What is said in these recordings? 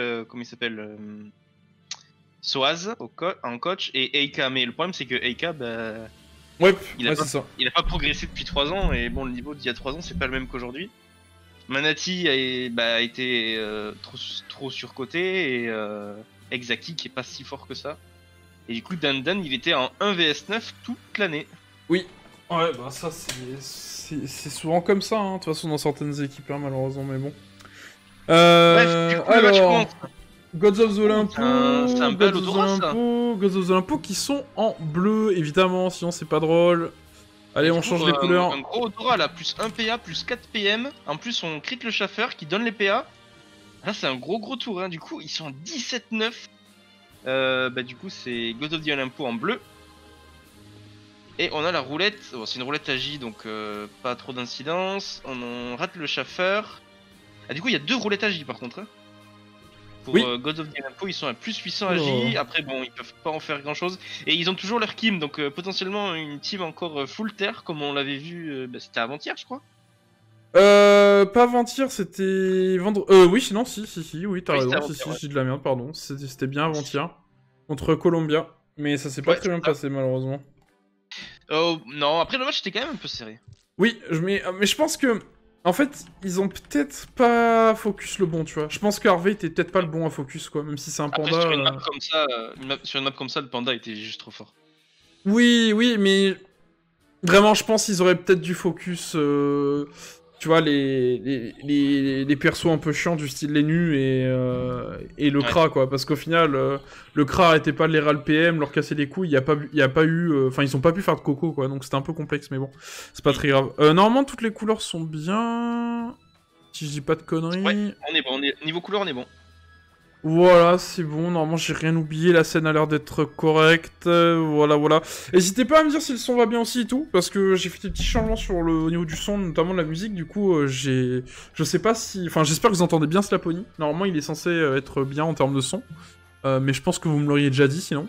euh, comment il s'appelle euh, Soaz au co- en coach et Eika. Mais le problème, c'est que Eika, bah, Ouais, Il a ouais pas- c'est ça. il a pas progressé depuis 3 ans et bon, le niveau d'il y a 3 ans, c'est pas le même qu'aujourd'hui. Manati a, bah, a été euh, trop, trop surcoté et euh, Exaki qui est pas si fort que ça. Et du coup, Dandan, il était en 1 vs 9 toute l'année. Ouais, bah ça, c'est souvent comme ça, hein, de toute façon, dans certaines équipes, hein, malheureusement, mais bon. Euh, Bref, du coup, le match alors, commence. Gods of the Olympus, C'est un- Gods bel of. Olympus, Gods of the Olympus qui sont en bleu, évidemment, sinon c'est pas drôle. Allez, on change les euh, couleurs. Un gros Odora là, plus 1 PA, plus 4 PM. En plus, on crit le chaffer qui donne les PA. Là, c'est un gros gros tour. Hein. Du coup, ils sont à 17-9. Euh, bah, du coup, c'est God of the Olympus en bleu. Et on a la roulette. Bon, c'est une roulette AJ, donc euh, pas trop d'incidence. On, en rate le chaffer. Ah, du coup, il y a deux roulettes AJ par contre. hein. Pour Oui. euh, God of the Olympus, ils sont à plus 800 Oh. AJ. Après, bon, ils peuvent pas en faire grand chose. Et ils ont toujours leur Kim, donc euh, potentiellement une team encore euh, full terre, comme on l'avait vu, euh, bah, c'était avant-hier, je crois. Euh, pas avant-hier, c'était vendredi. Euh, oui, non, si, si, si, oui, t'as Oui, raison, si, si, ouais. j'ai de la merde, pardon. C'était bien avant-hier. Contre Columbia. Mais ça s'est pas très bien passé, malheureusement. Oh, non, après le match était quand même un peu serré. Oui, mais je pense que. En fait, ils ont peut-être pas focus le bon, tu vois. Je pense que Harvey était peut-être pas le bon à focus, quoi, même si c'est un Après, panda. sur une map euh, comme ça, euh, une map- sur une map comme ça, le panda était juste trop fort. Oui, oui, mais vraiment, je pense qu'ils auraient peut-être dû focus, euh, tu vois, les, les, les, les persos un peu chiants du style les nus et, euh, et le Ouais. Kra, quoi. Parce qu'au final, euh, le Kra arrêtait pas de les PM, leur casser les couilles, il y a pas, y a pas eu... euh, Enfin, ils ont pas pu faire de coco, quoi, donc c'était un peu complexe, mais bon, c'est pas très grave. Euh, normalement, toutes les couleurs sont bien... Si je dis pas de conneries... Ouais. On est bon, on est... niveau couleur, on est bon. Voilà, c'est bon, normalement j'ai rien oublié, la scène a l'air d'être correcte, euh, voilà, voilà. N'hésitez pas à me dire si le son va bien aussi et tout, parce que j'ai fait des petits changements sur le au niveau du son, notamment de la musique, du coup euh, j'ai... Je sais pas si... Enfin j'espère que vous entendez bien Slapony, normalement il est censé euh, être bien en termes de son, Euh, mais je pense que vous me l'auriez déjà dit sinon.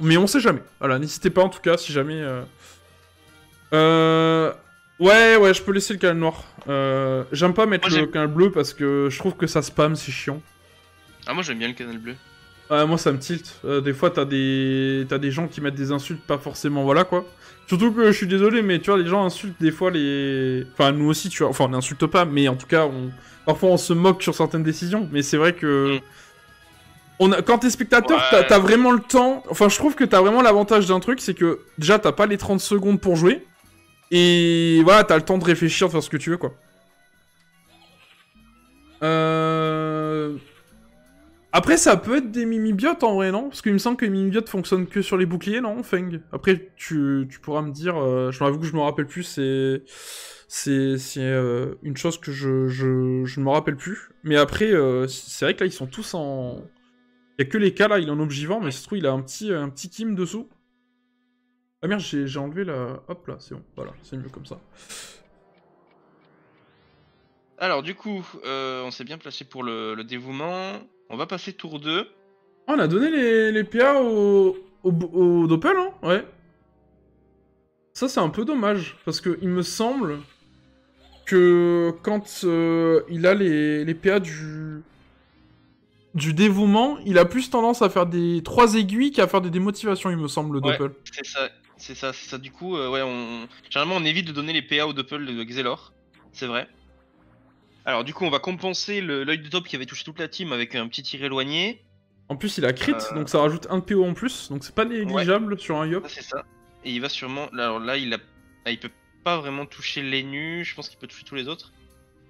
Mais on sait jamais, voilà, n'hésitez pas en tout cas si jamais... Euh... Euh... Ouais, ouais, je peux laisser le canal noir. J'aime pas mettre Moi, le canal bleu parce que je trouve que ça spam, c'est chiant. Ah, moi j'aime bien le canal bleu. Ouais, moi ça me tilte. Euh, des fois, t'as des... t'as des gens qui mettent des insultes pas forcément, voilà quoi. Surtout que je suis désolé, mais tu vois, les gens insultent des fois les. Enfin, nous aussi, tu vois. Enfin, on n'insulte pas, mais en tout cas, on... parfois on se moque sur certaines décisions. Mais c'est vrai que. Mm. On a... Quand t'es spectateur, Ouais. t'as- t'as vraiment le temps. Enfin, je trouve que t'as vraiment l'avantage d'un truc, c'est que déjà, t'as pas les 30 secondes pour jouer. Et voilà, t'as le temps de réfléchir, de faire ce que tu veux, quoi. Euh... Après, ça peut être des mimibiotes en vrai, non? Parce qu'il me semble que les mimibiotes fonctionnent que sur les boucliers, non, Feng? Après, tu, tu pourras me dire, euh, je m'avoue que je me rappelle plus, c'est. C'est euh, une chose que je, je, je ne me rappelle plus. Mais après, euh, c'est vrai que là, ils sont tous en. Il y a que les cas là, il est en objivant, mais se trouve, il a un petit, un petit Kim dessous. Ah merde, j'ai enlevé la. Hop là, c'est bon, voilà, c'est mieux comme ça. Alors, du coup, on s'est bien placé pour le dévouement. On va passer tour 2. Ah, on a donné les, les PA au, au, au Doppel, hein Ouais. Ça, c'est un peu dommage, parce que il me semble que quand euh, il a les, les PA du, du dévouement, il a plus tendance à faire des trois aiguilles qu'à faire des démotivations, il me semble, le Ouais. Doppel. C'est ça, c'est ça, c'est ça. Du coup, euh, ouais, on... généralement on évite de donner les PA au Doppel de Xelor. C'est vrai. Alors, du coup, on va compenser l'œil de top qui avait touché toute la team avec un petit tir éloigné. En plus, il a crit, Euh. donc ça rajoute un de PO en plus, donc c'est pas négligeable sur un Yop. C'est ça. Et il va sûrement. Alors là, il a. ah, il peut pas vraiment toucher les nus. Je pense qu'il peut toucher tous les autres.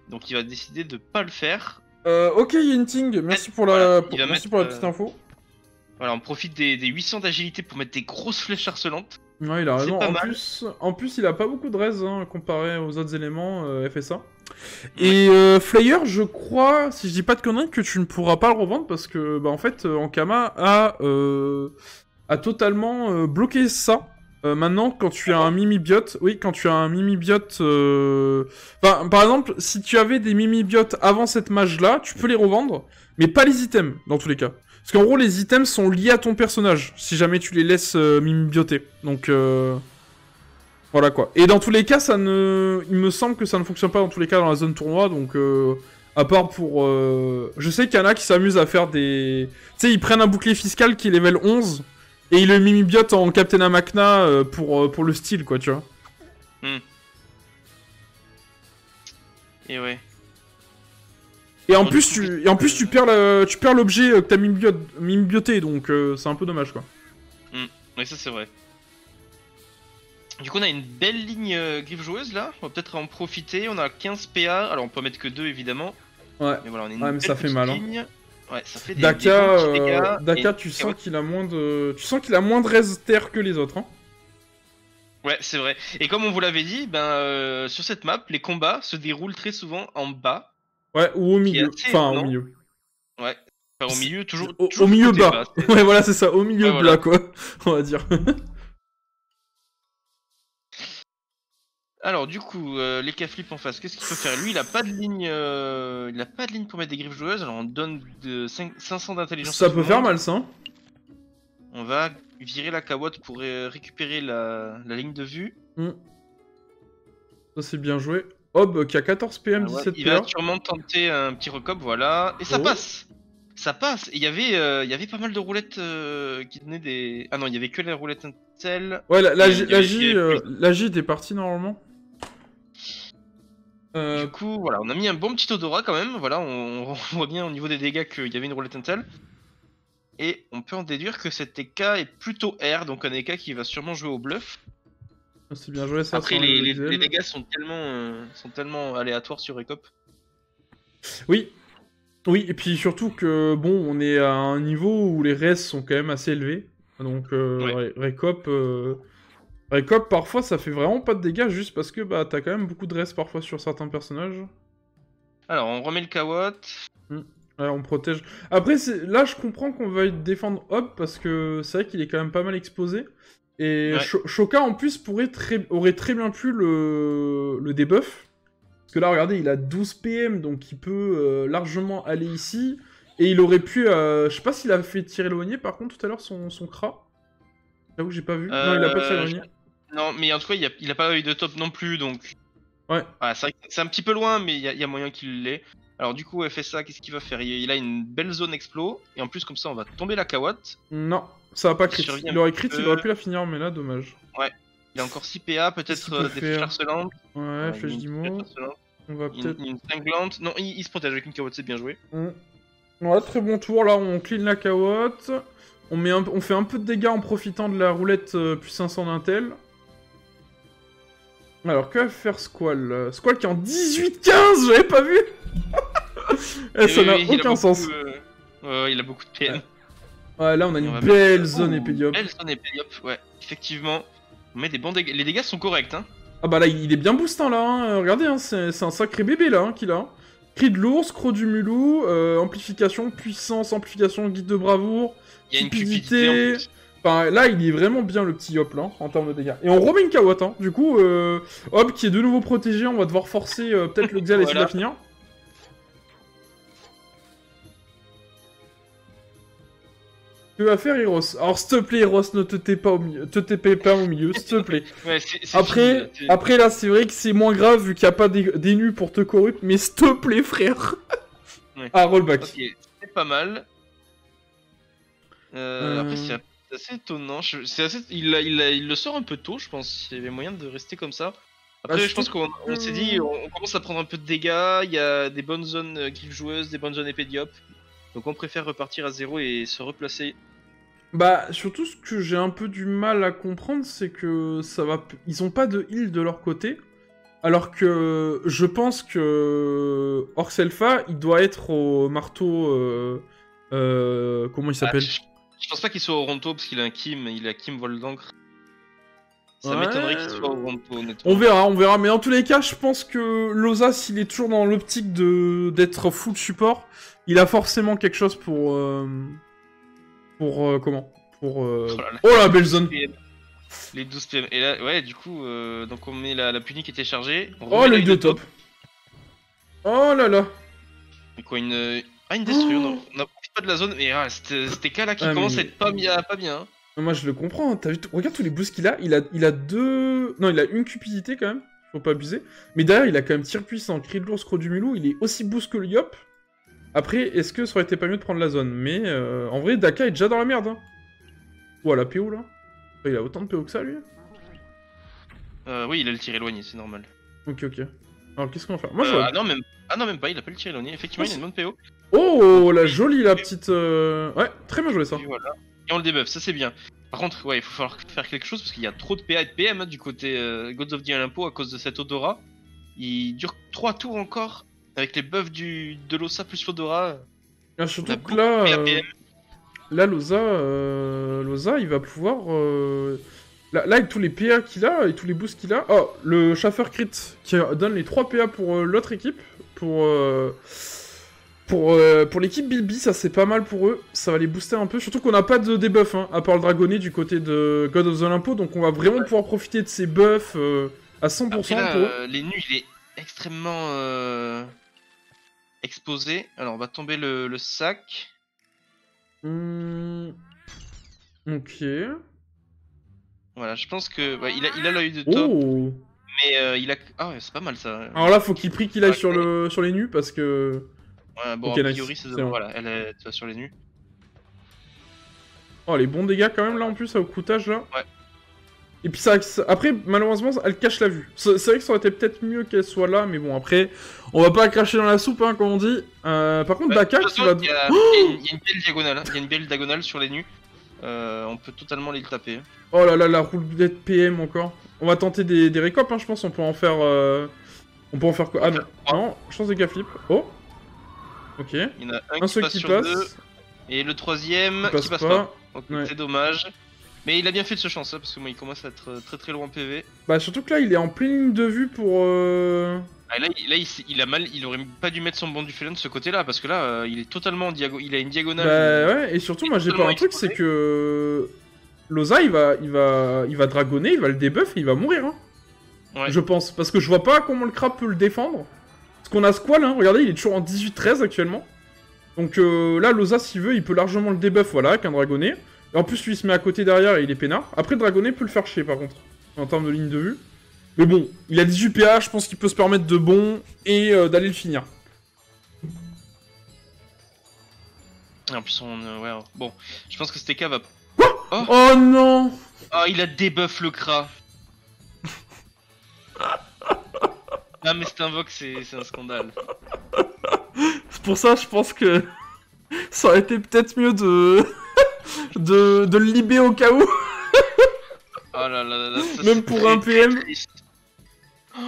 Donc il va décider de pas le faire. Euh, ok, Yinting, merci pour la, Voilà, pour- il va merci mettre, pour la euh, petite info. Voilà, on profite des, des 800 d'agilité pour mettre des grosses flèches harcelantes. Ouais, il a raison. En mal. plus, en plus, il a pas beaucoup de res hein, comparé aux autres éléments euh, FSA. Et euh, Flyer, je crois, si je dis pas de conneries, que tu ne pourras pas le revendre parce que, bah, en fait, euh, Ankama a, euh, a totalement bloqué ça. Maintenant, quand tu as un mimibiote, oui, quand tu as un mimibiote, enfin, par exemple, si tu avais des mimibiotes avant cette mage-là, tu peux les revendre, mais pas les items, dans tous les cas. Parce qu'en gros, les items sont liés à ton personnage, si jamais tu les laisses euh, mimibioter. Donc, euh... voilà quoi. Et dans tous les cas, ça ne... il me semble que ça ne fonctionne pas dans tous les cas dans la zone tournoi, donc euh... À part pour... euh, Je sais qu'il y en a qui s'amusent à faire des... Tu sais, ils prennent un bouclier fiscal qui est level 11, et ils le mimibiotent en Captain Amacna euh, pour, euh, pour le style, quoi, tu vois. Et ouais. Et en plus, tu, et en plus, tu perds la- tu perds l'objet euh, que t'as mimibioté, donc euh, c'est un peu dommage, quoi. Ouais, ça c'est vrai. Du coup, on a une belle ligne euh, griffe joueuse là. On va peut-être en profiter. On a 15 PA. Alors, on peut en mettre que 2 évidemment. Ouais. Mais voilà, on a une Ouais, mais ça fait mal, hein. ligne. Ouais, ça fait des, des Daka, bons petits dégâts. Daka, Et- tu sens qu'il a moins de, tu sens qu'il a moins de terre que les autres. Hein. Ouais, c'est vrai. Et comme on vous l'avait dit, ben euh, sur cette map, les combats se déroulent très souvent en bas. Ouais, ou au milieu. assez Enfin, au milieu. Ouais. Enfin, au milieu, toujours. Au, toujours au milieu bas. Ouais, voilà, c'est ça, au milieu Ouais, voilà. bas, quoi. On va dire. Alors, du coup, euh, les flip en face, qu'est-ce qu'il peut faire? Lui, il a pas de ligne. euh, Il a pas de ligne pour mettre des griffes joueuses. Alors, on donne de 5 500 d'intelligence. ça peut faire mal, ça. hein. On va virer la cawotte pour euh, récupérer la, la ligne de vue. Hmm. Ça, c'est bien joué. Hob qui a 14 PM, Ah ouais, 17 il va sûrement tenter un petit recop, voilà. Et ça Oh. passe Ça passe Et il y avait, euh, il y avait pas mal de roulettes euh, qui donnaient des... Ah non, il y avait que la roulette Intel. Ouais, la, la, la J, euh, la J était partie normalement. Euh, Du coup, voilà, on a mis un bon petit odorat quand même. Voilà, on, on voit bien au niveau des dégâts qu'il y avait une roulette Intel. Et on peut en déduire que cet EK est plutôt R, donc un EK qui va sûrement jouer au bluff. C'est bien joué ça. Après, les, le les- dégâts sont tellement, euh, sont tellement aléatoires sur Recop. Oui. Oui, et puis surtout que, bon, on est à un niveau où les res sont quand même assez élevés. Donc, euh, Ouais. Ré- Récop, euh, Récop, parfois, ça fait vraiment pas de dégâts juste parce que bah, t'as quand même beaucoup de res parfois sur certains personnages. Alors, on remet le Kawot. Ouais, on protège. Après, là, je comprends qu'on veuille défendre Hop parce que c'est vrai qu'il est quand même pas mal exposé. Et Ouais. Sho- Shoka, en plus, pourrait très... aurait très bien pu le, le debuff. Parce que là, regardez, il a 12 PM, donc il peut euh, largement aller ici. Et il aurait pu. euh, Je sais pas s'il a fait tirer l'éloigné par contre tout à l'heure son, son Kra. J'avoue que j'ai pas vu. non, il a pas tiré Euh, l'éloigné. Non, mais en tout cas, il a, il a pas eu de top non plus, donc. Ouais. Ah, c'est vrai que c'est un petit peu loin, mais il y, y a moyen qu'il l'ait. Alors, du coup, FSA, qu'est-ce qu'il va faire? Il, a une belle zone explo, et en plus, comme ça, on va tomber la Kawot. Non, ça va pas crit. Il aurait crit, il aurait pu la finir, mais là, dommage. Il a encore 6 PA, peut-être euh, des flèches harcelantes. Ouais, Ouais, flèche On va peut-être. une cinglante. Non, il, il se protège avec une Kawot, c'est bien joué. Mm. Ouais, très bon tour. Là, on clean la carotte. On, met un... on fait un peu de dégâts en profitant de la roulette euh, plus 500 d'intel. Alors, que va faire Squall? Euh, Squall qui est en 18-15 J'avais pas vu Eh, Ça n'a aucun beaucoup, sens. euh, il a beaucoup de PN. Ouais, là, on a une belle zone Oh, épédiop. Belle zone épédiop, ouais, effectivement. On met des bons dégâts. Les dégâts sont corrects, hein. Ah bah là, il est bien boostant, là. hein. Regardez, hein, c'est un sacré bébé, là, hein, qu'il a. Cri de l'ours, croc du mulou, euh, amplification, puissance, amplification, guide de bravoure. Il y a une Cupidité. cupidité en plus. Enfin, là, il est vraiment bien le petit Hop là, en termes de dégâts. Et on remet une Kawat, hein. Du coup, euh, Hop qui est de nouveau protégé, on va devoir forcer euh, peut-être le Xal à essayer de la Voilà. finir. Va faire Heroes Alors, s'il te plaît, Heroes, ne te tais pas au milieu, te TP pas au milieu, s'il te plaît. Ouais, Après, fini, après là, c'est vrai que c'est moins grave vu qu'il n'y a pas nus pour te corrupt, mais s'il te plaît, frère. Ouais. Ah, rollback. Ok, c'est pas mal. Euh, Euh. Après, c'est assez étonnant. Je- c'est assez... il, le sort un peu tôt, je pense. Il y avait moyen de rester comme ça. Après, Bah, je pense qu'on on s'est dit, on, on commence à prendre un peu de dégâts. Il y a des bonnes zones euh, griffes joueuses, des bonnes zones épédiop. Donc, on préfère repartir à zéro et se replacer. Bah, surtout ce que j'ai un peu du mal à comprendre, c'est que ça va. Ils ont pas de heal de leur côté. Alors que je pense que Orselfa, il doit être au marteau. euh, euh, comment il s'appelle? Ah, je, je pense pas qu'il soit au Ronto parce qu'il a un Kim, il a Kim vol d'encre. Ça Ouais. m'étonnerait qu'il soit au Ronto, honnêtement. On verra, on verra. Mais dans tous les cas, je pense que Lozas, il est toujours dans l'optique de d'être full support. Il a forcément quelque chose pour. euh, Pour. euh, comment? Pour. euh, Oh là là. Oh la belle zone. Les 12 PM. Et là, ouais, du coup, euh, donc on met la, la puni qui était chargée. Oh l'œil de top Oh là là Mais quoi, une. Ah, une destruction, Oh. On profite pas de la zone, mais ah, c'était là qui Ah, commence mais- à être pas bien. Pas bien. hein. Moi je le comprends, t'as vu, regarde tous les boosts qu'il a, il a, il a deux... Non, il a une cupidité quand même. faut pas abuser. Mais derrière, il a quand même tir puissant, cri de l'ours, croc du mulot, il est aussi boost que le Yop. Après, est-ce que ça aurait été pas mieux de prendre la zone? Mais euh, en vrai, Daka est déjà dans la merde. Hein. Ouah, la PO là Il a autant de PO que ça lui Euh, oui, il a le tir éloigné, c'est normal. Ok, ok. Alors qu'est-ce qu'on va faire? Moi, je Euh, ah, non, même... ah non, même pas, il a pas le tir éloigné. Effectivement, Oh, il a une bonne PO. Oh, la jolie, la petite. euh, Ouais, très bien joué ça. Et voilà. Et on le debuff, ça c'est bien. Par contre, ouais, il faut falloir faire quelque chose parce qu'il y a trop de PA et de PM hein, du côté euh, Gods of the Olympo à cause de cette Odora. Il dure 3 tours encore avec les buffs du... de l'Ossa plus l'Odora. Ah, surtout que là, euh, là, Loza, euh, Loza, il va pouvoir. euh, Là, là, avec tous les PA qu'il a et tous les boosts qu'il a. Oh, le Schaffer Crit qui donne les 3 PA pour l'autre équipe. Pour. euh, Pour, pour l'équipe Bilby, ça c'est pas mal pour eux, ça va les booster un peu, surtout qu'on n'a pas de debuff, hein, à part le dragonnet du côté de God of the Olympo, donc on va vraiment pouvoir profiter de ces buffs à 100% Après, là, pour eux. euh, les nus, il est extrêmement exposé. Alors, on va tomber le, le sac. Hmm. Ok. Voilà, je pense que ouais, il a il a l'œil de top, Oh mais euh, il a ah ouais, c'est pas mal ça. Alors là, faut qu'il prie qu'il aille sur, le, sur les nus parce que. Ouais, bon, a priori, c'est bon. voilà, elle est tu vois, sur les nus. Oh, les bons dégâts quand même là en plus, au coûtage là. Ouais. Et puis ça, après, malheureusement, elle cache la vue. C'est vrai que ça aurait été peut-être mieux qu'elle soit là, mais bon, après, on va pas cracher dans la soupe, hein, comme on dit. Euh, par contre, Ouais, Daka de toute qui va. Il y, a, il y a une- il y a une belle diagonale, hein. il y a une belle diagonale sur les nus. Euh, on peut totalement les taper. hein. Oh là là, la roulette PM encore. On va tenter des, des récopes, hein, je pense. On peut en faire. euh, On peut en faire quoi? Ah non, non, chance de flip. Oh Ok. Il y en a un, Un qui seul passe qui sur passe. deux, et le troisième Qui passe qui passe pas. pas. Donc, Ouais. C'est dommage. Mais il a bien fait de se chance, hein, parce que moi il commence à être euh, très très loin en PV. Bah, surtout que là, il est en pleine ligne de vue pour. euh, Ah, là, il, là il, s'est- il a mal, il aurait pas dû mettre son banc du félin de ce côté-là, parce que là euh, il est totalement en diago, il a une diagonale. Bah ouais, et surtout, moi j'ai pas un truc, c'est que. Loza, il va, il va, il va dragonner, il va le debuff et il va mourir, hein. Ouais. Je pense. Parce que je vois pas comment le crap peut le défendre. Parce qu'on a Squall, hein. Regardez, il est toujours en 18-13 actuellement. Donc euh, là, Loza, s'il veut, il peut largement le debuff, voilà, avec un dragonnet. Et en plus, lui, il se met à côté derrière et il est peinard. Après, dragonnet peut le faire chier, par contre, en termes de ligne de vue. Mais bon, il a 18 PA, je pense qu'il peut se permettre de bon et euh, d'aller le finir. En plus, on, euh, ouais, bon, je pense que ce TK va. Oh non Ah, il a débuff le Kra. ah, mais cet invoque, c'est un scandale. C'est pour ça, je pense que ça aurait été peut-être mieux de... de... de le libérer au cas où. Oh là là là là, ça, Même pour un PM. Oh,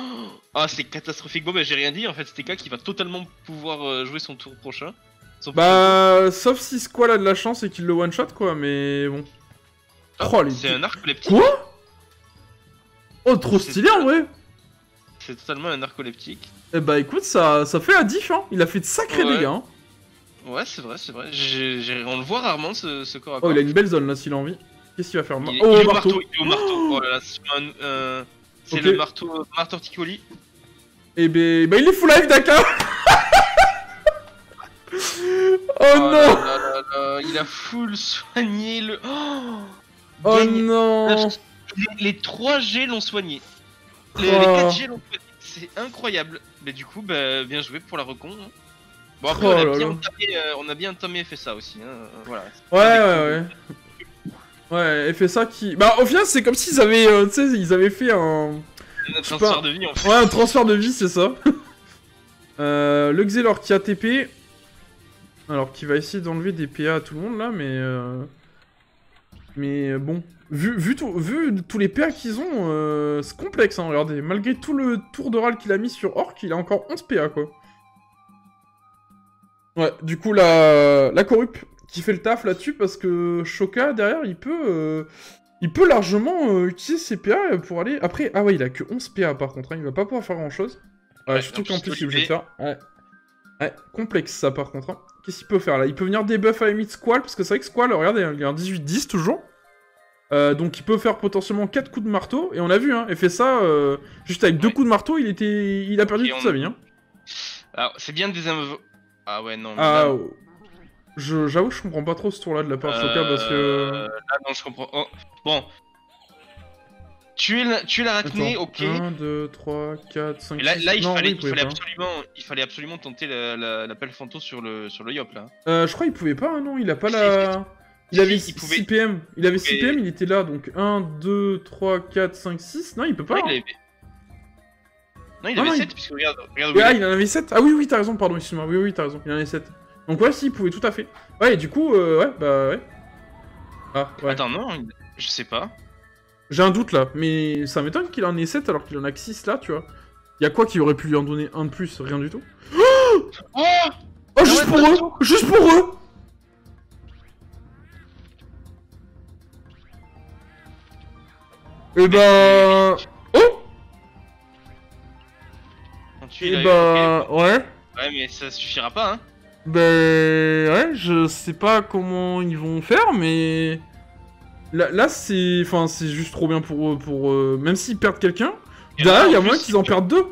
Ah, c'est catastrophique. Bon, bah, j'ai rien dit. En fait, c'est TK qui va totalement pouvoir euh, jouer son tour prochain. Son Bah, sauf si Squall a de la chance et qu'il le one-shot, quoi, mais bon. Ah, Oh, C'est un narcoleptique. Quoi? Oh, trop stylé en vrai C'est totalement un narcoleptique. Eh bah écoute, ça, ça fait à diff, hein. Il a fait de sacrés Ouais. dégâts, hein. Ouais, c'est vrai, c'est vrai. J'ai- j'ai- On le voit rarement ce, ce corps à Oh, corps. il a une belle zone, là, s'il a envie. Qu'est-ce qu'il va faire? Il est- Oh, il est au marteau. Il est au marteau. Oh là là, c'est un, euh, c'est Ok. le marteau, marteau Ticoli. Eh ben, bah il est full life, Daka Oh, Oh non là là là là, il a full soigné le. Oh, Oh Gagne- non Les, les 3 G l'ont soigné. Les, Oh. les 4 G l'ont soigné. C'est incroyable. Mais du coup, bah, bien joué pour la recon. hein. Bon, après, Oh on, a là bien là. entamé, euh, on a bien entamé fait ça aussi. Hein. euh, Voilà. Ouais, ouais, ouais. Ouais, et fait ça qui... Bah, au final, c'est comme s'ils avaient, euh, tu sais, ils avaient fait un... Sais transfert pas. de vie en fait. Ouais, un transfert de vie, c'est ça. euh, le Xelor qui a TP. Alors, qui va essayer d'enlever des PA à tout le monde, là, mais... euh, Mais bon, vu, vu, tout- vu tous les PA qu'ils ont, euh, c'est complexe, hein, regardez. Malgré tout le tour de râle qu'il a mis sur Orc, il a encore 11 PA, quoi. Ouais, du coup, la, la corrup qui fait le taf là-dessus, parce que Shoka, derrière, il peut... euh, Il peut largement euh, utiliser ses PA pour aller... Après, ah ouais, il a que 11 PA par contre, hein, il va pas pouvoir faire grand-chose. Ouais, Ouais, surtout en qu'en plus, il est obligé de faire... Ouais. Ouais, complexe ça par contre. hein. Qu'est-ce qu'il peut faire là? Il peut venir debuff à la limite Squall, parce que c'est vrai que Squall, regardez, il est en 18-10 toujours. Euh, donc il peut faire potentiellement 4 coups de marteau, et on a vu, hein, il fait ça, euh, juste avec deux Ouais. coups de marteau, il était, il a perdu Et toute on- sa vie. Hein. Alors, c'est bien des invo... Ah ouais, non. mais Ah, là- oh. je- j'avoue, je comprends pas trop ce tour-là de la part de Shoka, parce que... Là, non, je comprends. Oh, Bon. tuer la- tuer l'arachné, ok. 1, 2, 3, 4, 5, Mais là, 6... là, il non, fallait, oui, il, fallait absolument, il fallait absolument tenter la, la, la pelle fanto sur le, sur le yop là. Euh, je crois qu'il pouvait pas, hein, non, il a pas la... Il avait il pouvait. 6 PM, il avait 6 Mais- PM, il était là, donc 1, 2, 3, 4, 5, 6, non, il peut pas. Hein. il avait. Non, il Non, avait non, 7, il- puisque regarde, regarde ah, il en avait 7 Ah oui, oui, t'as raison, pardon, excuse-moi, oui, oui, t'as raison, il en avait 7. Donc ouais, si, il pouvait tout à fait. Ouais, et du coup, euh, ouais, bah ouais. Ah, ouais. Attends, non, je sais pas. J'ai un doute là, mais ça m'étonne qu'il en ait 7 alors qu'il en a que 6 là, tu vois. Y'a quoi qui aurait pu lui en donner un de plus? Rien du tout. Oh Oh, juste ouais, pour eux. Juste pour eux Et bah... Et l'as eu, bah... Ouais. Ouais, mais ça suffira pas, hein. Ben... Ouais, je sais pas comment ils vont faire, mais... Là, là c'est... Enfin, c'est juste trop bien pour eux, pour... eux. Même s'ils perdent quelqu'un, derrière, il y a en moyen qu'ils en perdent deux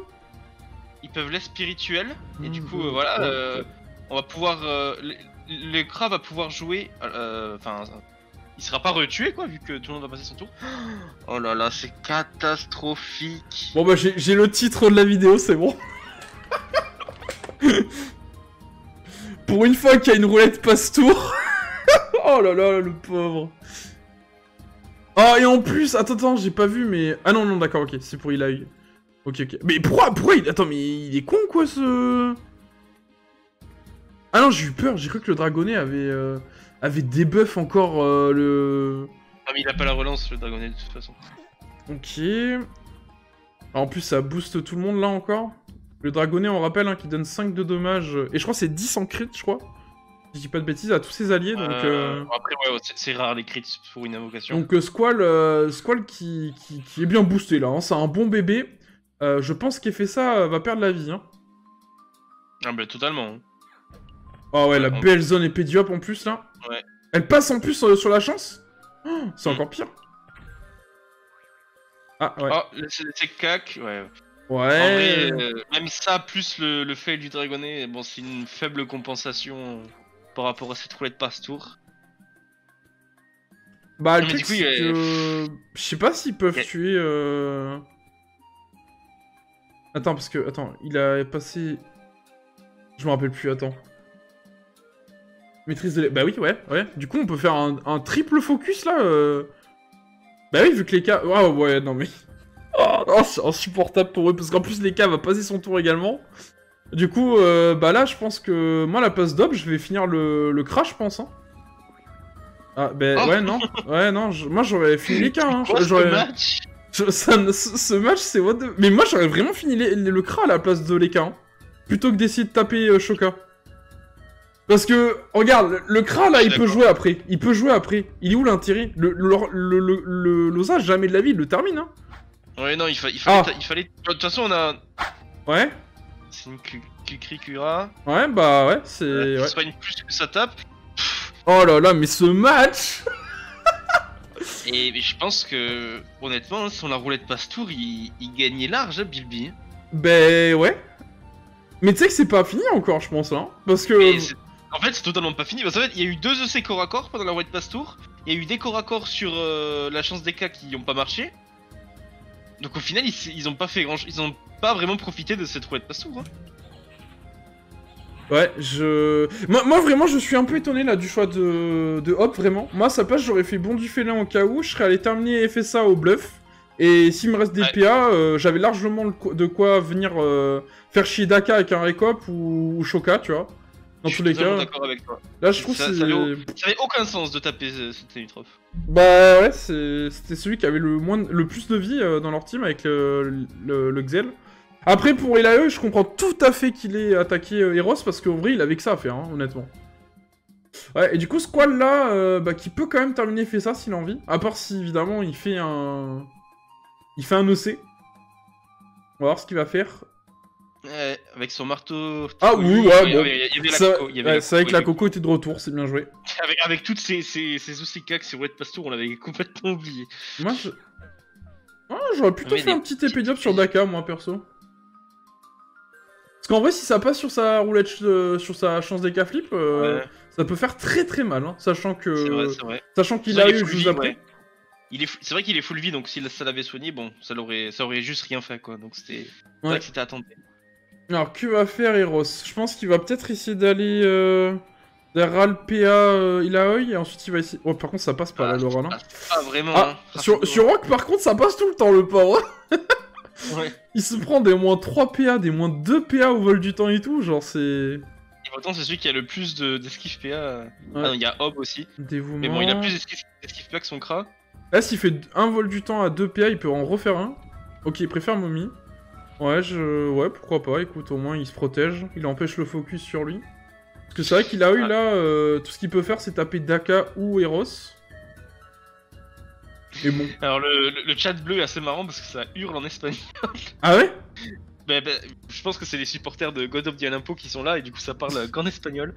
Ils peuvent les spirituels, et du Mmh, coup, euh, voilà, ouais. euh, on va pouvoir. euh, le, le Kra va pouvoir jouer. euh, Enfin. il sera pas retué, quoi, vu que tout le monde va passer son tour. Oh là là, c'est catastrophique. Bon bah j'ai le titre de la vidéo, c'est bon. Pour une fois qu'il y a une roulette passe-tour. oh là là, le pauvre. Ah et en plus, attends, attends, j'ai pas vu mais... Ah non, non, d'accord, ok, c'est pour il a eu. Ok, ok. Mais pourquoi, pourquoi il... Attends, mais il est con quoi ce... Ah non, j'ai eu peur, j'ai cru que le dragonnet avait... euh, avait débuff encore euh, le... Ah, mais il a pas la relance, le dragonnet, de toute façon. Ok. Ah, En plus, ça booste tout le monde là encore. Le dragonnet, on rappelle, hein, qui donne 5 de dommages. Et je crois que c'est 10 en crit, je crois. Si je dis pas de bêtises, à tous ses alliés. Donc, Euh, euh, Après, ouais, c'est- rare les crits pour une invocation. donc euh, Squall, euh, Squall qui, qui, qui est bien boosté là. hein. C'est un bon bébé. Euh, je pense qu'il fait ça euh, va perdre la vie. Hein. Ah, bah, totalement. Ah ouais, la on- belle zone épédiop en plus là. Ouais. Elle passe en plus euh, sur la chance Oh, C'est Mm. encore pire. Ah ouais. Oh, c'est c'est cac, ouais. Ouais. En vrai, euh, même ça, plus le, le fail du dragonnet, bon, c'est une faible compensation euh, par rapport à cette roulette passe-tour. Bah, le truc, c'est que... Je sais pas s'ils peuvent tuer... euh, Attends, parce que... Attends, il a passé... Je me rappelle plus, attends. Maîtrise de... l'é- Bah oui, ouais, ouais. Du coup, on peut faire un, un triple focus, là euh. Bah oui, vu que les cas... Ah ouais, non mais... Oh, c'est insupportable pour eux, parce qu'en plus, les cas va passer son tour également. Du coup, euh, bah là, je pense que... Moi, la passe d'ob, je vais finir le, le crash, je pense, hein. Ah, bah Oh. ouais, non. Ouais, non, je- moi, j'aurais fini les cas, hein. Ce match? Je- ça ce, ce match, c'est what the... Mais moi, j'aurais vraiment fini les- le Kra à la place de Leka, hein, plutôt que d'essayer de taper euh, Shoka. Parce que, regarde, le- Kra, là, il peut jouer après. Il peut jouer après. Il est où l'intérêt Le le, le, le, le- Losa, jamais de la vie, il le termine, hein. Ouais, non, il, fa- il fallait. Ah. il fallait... De toute façon, on a. Ouais, C'est une Kukrikura. ouais, bah ouais, c'est... Euh, ouais. C'est pas une plus que ça tape. Oh là là, mais ce match Et mais je pense que, honnêtement, si on la roulette passe-tour, il... il gagnait large, hein, Bilby. Ben ouais. Mais tu sais que c'est pas fini encore, je pense, hein. Parce que... En fait, c'est totalement pas fini. Parce qu'en fait, il y a eu deux EC corps à corps pendant la roulette passe-tour. Il y a eu des corps à corps sur euh, la chance des cas qui n'ont pas marché. Donc au final, ils, ils ont pas fait grand Ils ont pas vraiment profité de cette roulette passe-tour. hein. Ouais, je... Moi, moi, vraiment, je suis un peu étonné, là, du choix de, de Hop, vraiment. Moi, sa place, j'aurais fait bon du félin au cas où, je serais allé terminer FSA au bluff. Et s'il me reste des Ouais. PA, euh, j'avais largement de quoi venir euh, faire chier Daka avec un récop ou, ou Shoka, tu vois. Dans Je tous les cas. d'accord avec toi. Là, je trouve Ça- que ça vaut- Ça avait aucun sens de taper euh, cette Tenutroph. Bah ouais, c'est- c'était celui qui avait le, moins, le plus de vie euh, dans leur team avec le, le, le Xel. Après, pour Elae, je comprends tout à fait qu'il ait attaqué euh, Eros parce qu'en vrai, il avait que ça à faire, hein, honnêtement. Ouais, et du coup, Squall là, euh, bah, qui peut quand même terminer fait ça s'il a envie. À part si, évidemment, il fait un. Il fait un EC. On va voir ce qu'il va faire. Ouais, avec son marteau. Ah oui, ouais, c'est vrai que la coco était de retour, c'est bien joué. Avec, avec toutes ces, ces, ces OCK sur Red Pastour, on l'avait complètement oublié. Moi, je. Ah, j'aurais plutôt fait un petit diop sur. Daka, moi, perso. Parce qu'en vrai, si ça passe sur sa roulette, euh, sur sa chance des flip, euh, Ouais, ça peut faire très très mal, hein, sachant vrai, que, vrai. sachant qu'il a eu après. est, fu- c'est vrai qu'il est full vie, donc si ça l'avait soigné, bon, ça l'aurait, ça aurait juste rien fait, quoi. Donc c'était, Ouais. vrai que c'était attendu. Alors, que va faire Eros? Je pense qu'il va peut-être essayer d'aller euh, derrière le PA euh, Ilaoi et ensuite il va essayer. Oh, par contre, ça passe pas là, Ah, le Rana. Ah, pas vraiment. Ah, hein. sur, sur Rock, par contre, ça passe tout le temps, le pauvre. Ouais. Il se prend des moins 3 PA, des moins 2 PA au vol du temps et tout, genre c'est. Et pourtant, c'est celui qui a le plus de, d'esquive PA. Ah non, il y a Hob aussi. Dévouement. Mais bon, il a plus d'esquive, PA que son Kra. Là, s'il fait un vol du temps à 2 PA, il peut en refaire un. Ok, il préfère Mommy. Ouais, je... ouais, pourquoi pas, écoute, au moins il se protège, il empêche le focus sur lui. Parce que c'est vrai qu'il a eu Ouais. là, euh, tout ce qu'il peut faire c'est taper Daka ou Eros. Et bon. Alors, le, le, le chat bleu est assez marrant parce que ça hurle en espagnol. Ah ouais? Bah, bah, je pense que c'est les supporters de God of the Olympo qui sont là et du coup, ça parle qu'en espagnol.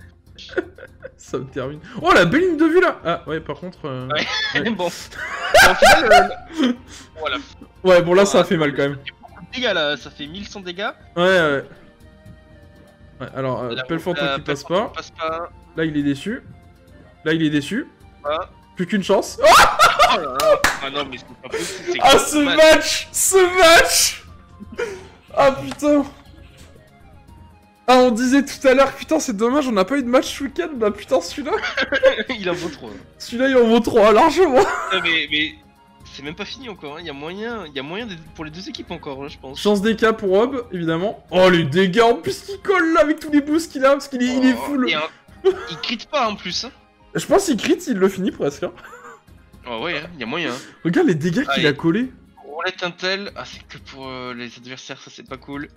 Ça me termine. Oh la belle ligne de vue là Ah ouais, par contre. euh, Ouais. Ouais. bon. Final, euh, voilà. Ouais, bon là ça a fait mal quand même. Les gars, là, ça fait 1100 dégâts. Ouais, ouais. Ouais, alors, euh, la- qui passe pas. passe pas. Là il est déçu. Là il est déçu. Pas. Plus qu'une chance. Oh là là. Ah non, mais c'est pas possible. Ah ce match Ce match Ah putain Ah on disait tout à l'heure, putain c'est dommage, on n'a pas eu de match ce week-end, bah putain celui-là, Il en vaut trop. hein. celui-là il en vaut 3 largement Ah, mais mais c'est même pas fini encore. hein. Il y a moyen, il y a moyen de- pour les deux équipes encore, hein, je pense. Chance des cas pour Rob, évidemment. Oh les dégâts en plus qu'il colle là avec tous les boosts qu'il a, parce qu'il est, il est Oh, full. un- Il crit pas en plus. Hein. Je pense qu'il crit, il le finit presque. Oh ouais, il y a moyen. Regarde les dégâts qu'il a collés. Roulette Intel, ah c'est que pour euh, les adversaires, ça c'est pas cool.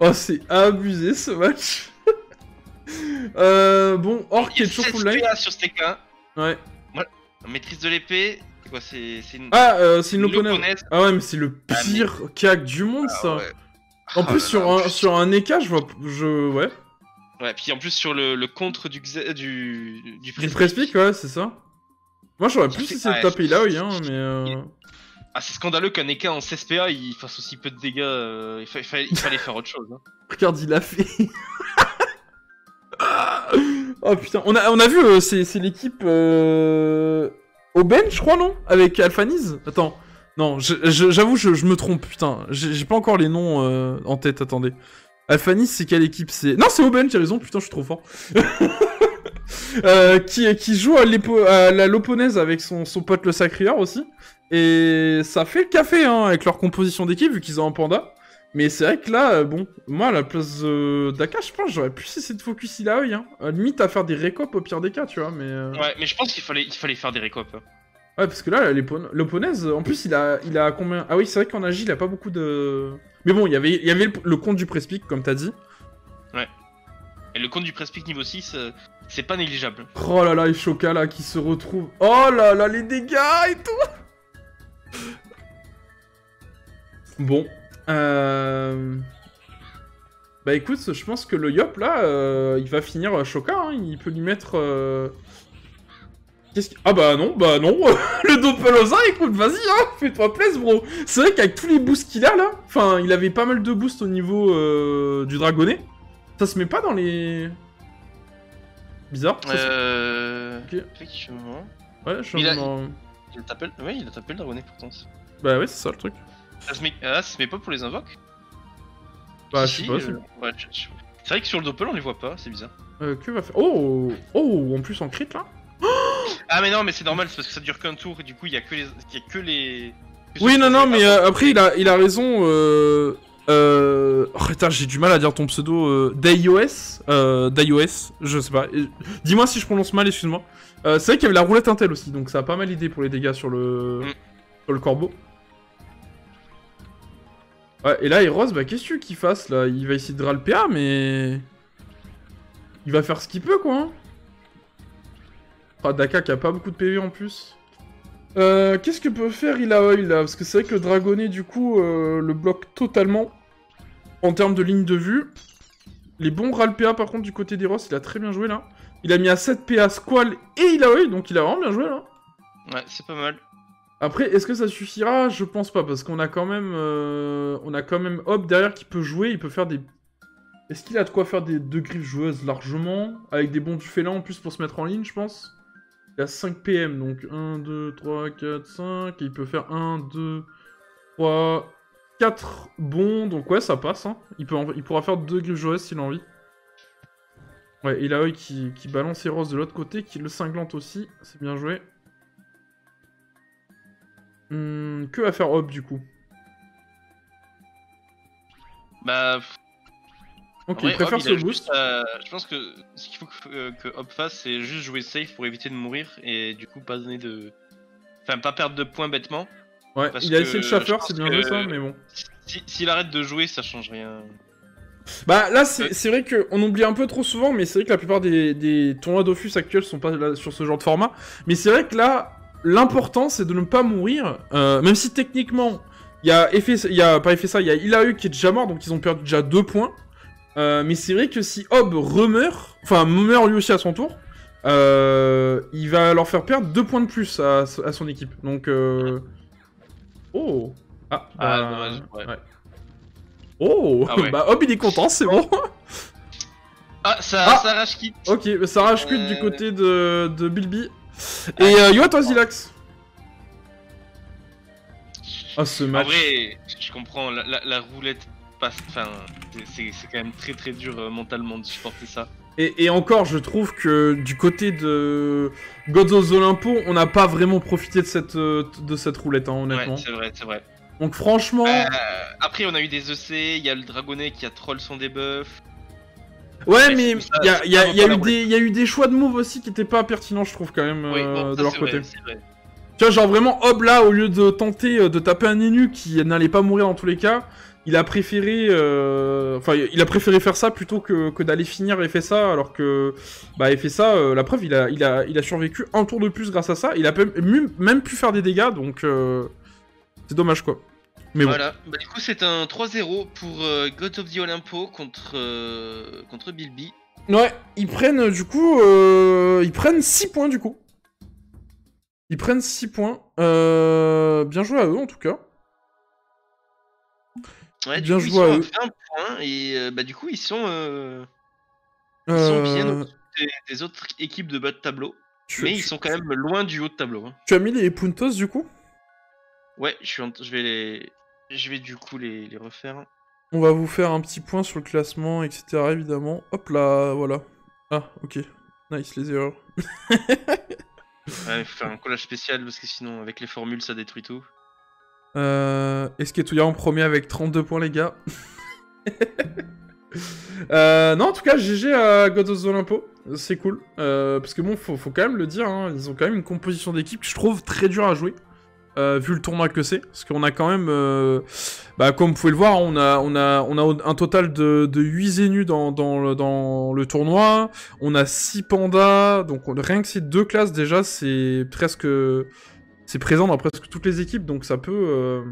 Oh c'est abusé ce match. euh, bon, Orc est toujours 16 full life. Sur ce TK. Ouais. Maîtrise de l'épée, c'est quoi C'est c'est une. Ah, euh, c'est une. Ah ouais, mais c'est le Ah, mais- pire CAC du monde Ah, ça. ouais. En Ah plus, là sur, en un, plus- sur un EK, je vois. Je, ouais. Ouais, puis en plus sur le, le contre du du du. Prespic, ouais, c'est ça. Moi, j'aurais plus essayé de taper là, oui, hein, mais. euh, Ah c'est scandaleux qu'un EK en 16 PA il fasse aussi peu de dégâts. euh, il, fa- il fa- il fallait faire autre chose. Hein. Regarde, il a fait. oh putain, on a, on a vu, euh, c'est c'est l'équipe. Euh... Aubaine, je crois, non? Avec Alphaniz? Attends. Non, j'avoue, je, me trompe, putain. J'ai pas encore les noms euh, en tête, attendez. Alphaniz, c'est quelle équipe? C'est. Non, c'est Aubaine, j'ai raison, putain, je suis trop fort. Euh, qui, joue à, la Loponaise avec son, son pote le Sacrieur aussi. Et ça fait le café hein, avec leur composition d'équipe, vu qu'ils ont un panda. Mais c'est vrai que là, euh, bon, moi à la place euh, d'Aka, je pense que j'aurais plus essayé de focus il a œil. Hein. À limite à faire des récopes au pire des cas, tu vois. Mais euh, ouais. Ouais, mais je pense qu'il fallait il fallait faire des récopes. hein. parce que là, l'Oponaise, en plus, il a, il a combien? Ah oui, c'est vrai qu'en agi, il a pas beaucoup de. Mais bon, il y avait, il y avait le, le compte du Prespic, comme t'as dit. Et le compte du Prespic niveau 6, euh, c'est pas négligeable. Oh là là, et Shoka là qui se retrouve. Oh là là, les dégâts et tout. Bon. Euh... Bah écoute, je pense que le Yop là, euh, il va finir euh, Shoka. Hein. Il peut lui mettre. euh, Qu'est-ce que- Ah bah non, bah non. le Doppelozin, écoute, vas-y, hein, fais-toi plaisir, bro. C'est vrai qu'avec tous les boosts qu'il a là, enfin, il avait pas mal de boosts au niveau euh, du dragonnet. Ça se met pas dans les. Bizarre. ça se- Euh... Effectivement. Ouais, je suis Il a- en- Il t'appelle. Ouais, il a tapé le dragonnet pourtant. Bah ouais, c'est ça le truc. Ça se met... Ah, ça se met pas pour les invoques Bah, Si, je sais pas. si, euh, ouais, je- je- C'est vrai que sur le doppel on les voit pas, c'est bizarre. euh, que va faire Oh Oh En plus en crit là Ah mais non mais c'est normal, c'est parce que ça dure qu'un tour et du coup il y a que les... Il y a que les... que Oui, non, non, mais euh, après, il a, il a raison. Euh... Euh... Oh, putain, j'ai du mal à dire ton pseudo. Euh... Daios euh... Daios, je sais pas. Dis-moi si je prononce mal, excuse-moi. Euh, c'est vrai qu'il y avait la roulette Intel aussi, donc ça a pas mal aidé pour les dégâts sur le, Mm. sur le corbeau. Et là, Eros, bah, qu'est-ce que tu qu'il fasse là? Il va essayer de PA, mais. Il va faire ce qu'il peut, quoi. hein. Ah, Daka qui a pas beaucoup de PV en plus. Euh, Qu'est-ce que peut faire Ilaoi là? Parce que c'est vrai que dragonnet, du coup, euh, le bloque totalement en termes de ligne de vue. Les bons le PA, par contre, du côté d'Eros, il a très bien joué là. Il a mis à 7 PA Squall et Ilaoi, donc il a vraiment bien joué là. Ouais, c'est pas mal. Après, est-ce que ça suffira? Je pense pas, parce qu'on a quand même, euh, on a quand même Hop derrière qui peut jouer, il peut faire des. Est-ce qu'il a de quoi faire des deux griffes joueuses largement, avec des bons du félin en plus pour se mettre en ligne, je pense? Il a 5 PM, donc 1, 2, 3, 4, 5. Et il peut faire 1, 2, 3, 4 bons. Donc ouais, ça passe. Hein. Il, pourra faire 2 griffes Joès s'il a envie. Ouais, il a œil qui, qui balance Eros de l'autre côté, qui le cinglante aussi. C'est bien joué. Hum, que va faire Hop du coup? Bah. Ok, il préfère ce il a boost. juste à- Je pense que ce qu'il faut que, euh, que Hop fasse, c'est juste jouer safe pour éviter de mourir et du coup pas donner de. Enfin, pas perdre de points bêtement. Ouais, parce il a que essayé le je chaffer, pense c'est bien que- joué ça, mais bon. Si- S'il arrête de jouer, ça change rien. Bah là, c'est vrai qu'on oublie un peu trop souvent, mais c'est vrai que la plupart des, des tournois Dofus actuels sont pas là, sur ce genre de format. Mais c'est vrai que là, l'important c'est de ne pas mourir, euh, même si techniquement, il y a effet, il y a pas effet ça, il y a Ilaeu qui est déjà mort, donc ils ont perdu déjà deux points. Euh, mais c'est vrai que si Hob remeurt, enfin meurt lui aussi à son tour, euh, il va leur faire perdre deux points de plus à, à son équipe. Donc, euh... oh, ah, Ah, bah, dommage, ouais. Oh, Ah ouais. bah Hob il est content, c'est bon. Ah, ça, Ah. ça rage quitte. Ok, bah ça rage Euh. du côté de, de Bilby. Et euh, yo, toi, Zilax Ah, ce En match. vrai, je comprends, la, la- la roulette passe. Enfin, c'est quand même très très dur euh, mentalement de supporter ça. Et, et encore, je trouve que du côté de Gods of Olympo, on n'a pas vraiment profité de cette, euh, de cette roulette, hein, honnêtement. Ouais, c'est vrai, c'est vrai. Donc franchement, Euh, après, on a eu des EC, il y a le dragonnet qui a troll son debuff. Ouais, mais il y a, y y eu des- y a eu des choix de move aussi qui étaient pas pertinents, je trouve, quand même, Oui, euh, bon, de leur côté. vrai, c'est vrai. Tu vois, genre vraiment, Hob là, au lieu de tenter euh, de taper un énu qui n'allait pas mourir dans tous les cas, il a préféré, euh, enfin, il a préféré faire ça plutôt que, que d'aller finir et fait ça, alors que, bah, il fait ça, euh, la preuve, il a, il a, il a survécu un tour de plus grâce à ça. Il a même, même- même pu faire des dégâts, donc euh, c'est dommage quoi. Mais bon. Voilà, bah, du coup, c'est un 3-0 pour euh, God of the Olympo contre, euh, contre Bilby. Ouais, ils prennent euh, du coup, euh, ils prennent 6 points du coup. Ils prennent 6 points. Euh, bien joué à eux en tout cas. Ouais, Bien du coup, joué à ils eux. sont à 20 points et bah, du coup, ils sont, ils sont bien au-dessus des, des autres équipes de bas de tableau. tu- Mais ils sont quand même loin du haut de tableau. hein. Tu as mis les puntos du coup? Ouais, je, suis en- je vais les. Je vais du coup les, les refaire. On va vous faire un petit point sur le classement, etc. évidemment. Hop là, voilà. Ah, ok. Nice, les erreurs. Ouais, il faut faire un collage spécial parce que sinon, avec les formules, ça détruit tout. Euh, Esquetouya en premier avec 32 points, les gars? Euh, non, en tout cas, GG à God of the Olympo. C'est cool. Euh, parce que bon, faut, faut quand même le dire, hein, ils ont quand même une composition d'équipe que je trouve très dur à jouer. Euh, vu le tournoi que c'est. Parce qu'on a quand même, euh, bah, comme vous pouvez le voir, on a, on a, on a un total de, de 8 Zénus dans, dans, le, dans le tournoi. On a 6 pandas. Donc on- rien que ces deux classes, déjà, c'est presque... C'est présent dans presque toutes les équipes, donc ça peut... euh,